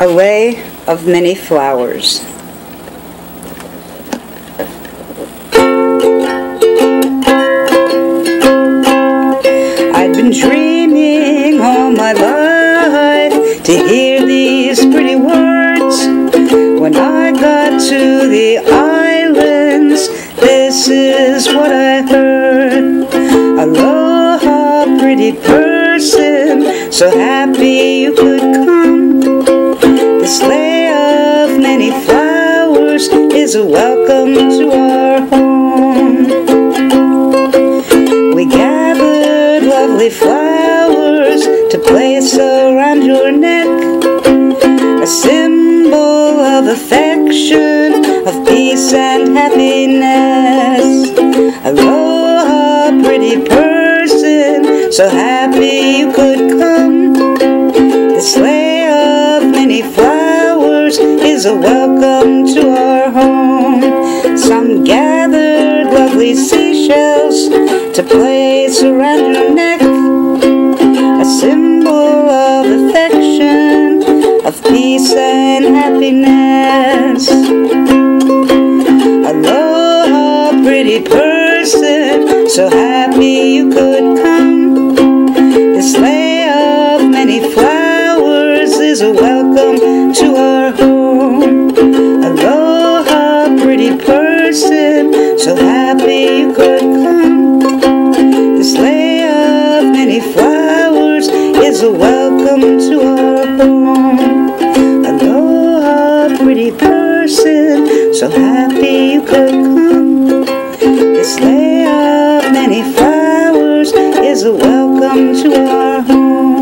array of many flowers. I've been dreaming all my life to hear these pretty words. When I got to the islands, this is what I heard. Aloha, pretty person, so happy you could come. A welcome to our home. We gathered lovely flowers to place around your neck, a symbol of affection, of peace and happiness. Aloha, pretty person, so happy you could come. This lei of many flowers is a welcome to to place around your neck, a symbol of affection, of peace and happiness. Aloha, pretty person, so happy you could come. This lei of many flowers is a welcome to our home. Aloha, pretty person, so happy you could A welcome to our home. Aloha, pretty person. So happy you could come. This lei of many flowers is a welcome to our home.